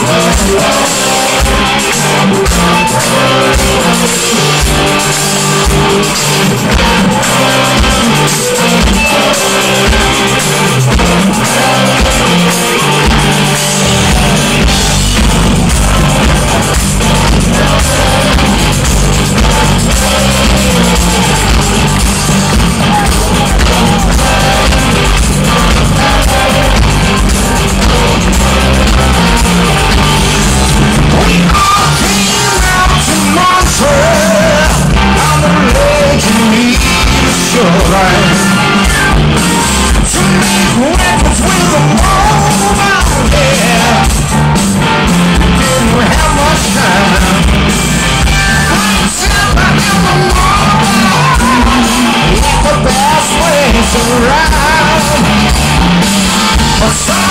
We'll be right. A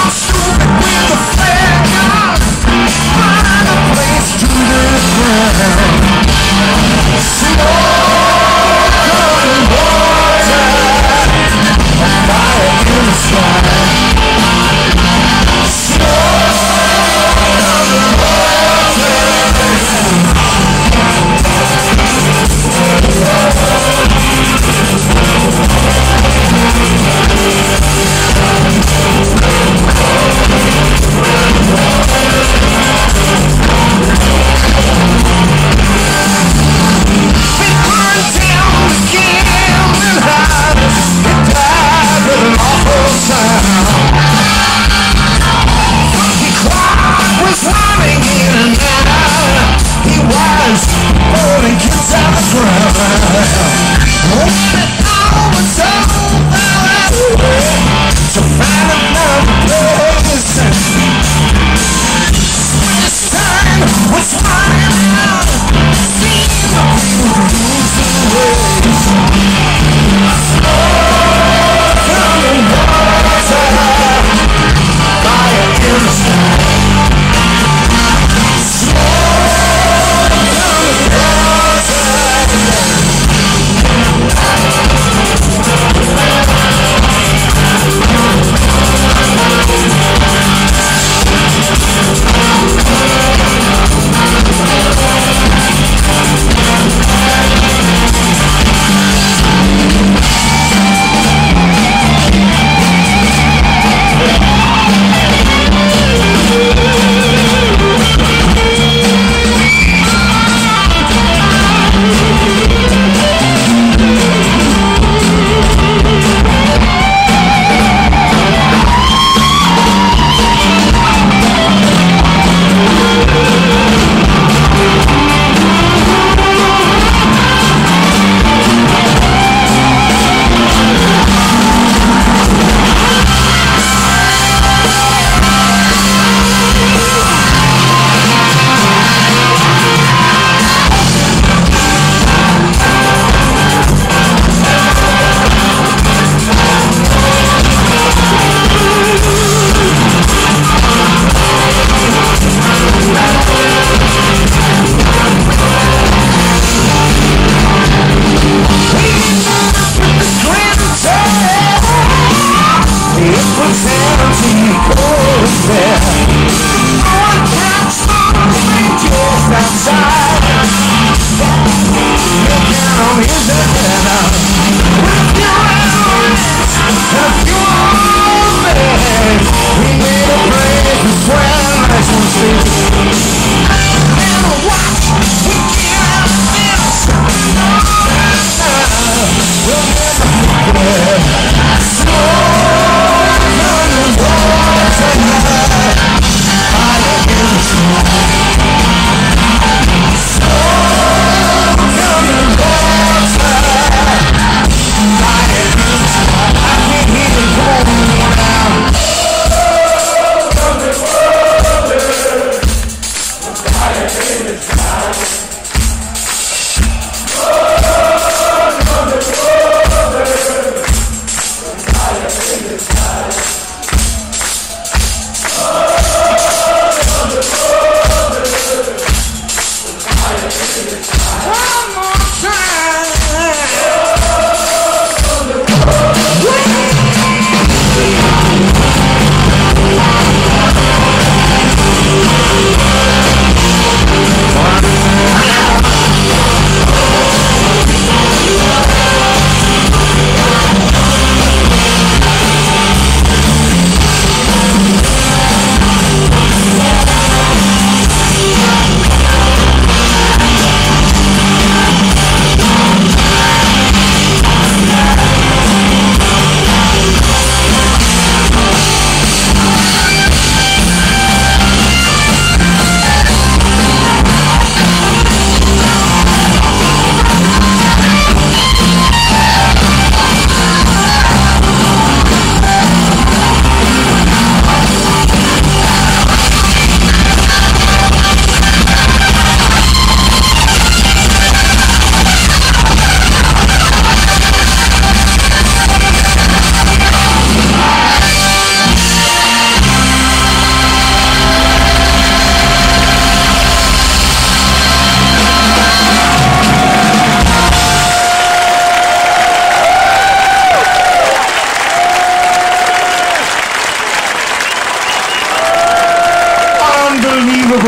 You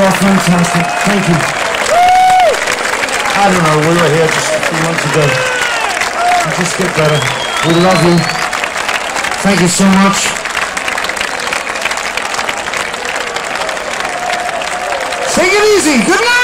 are fantastic. Thank you. I don't know, we were here just a few months ago. You just get better. We love you. Thank you so much. Take it easy. Good night.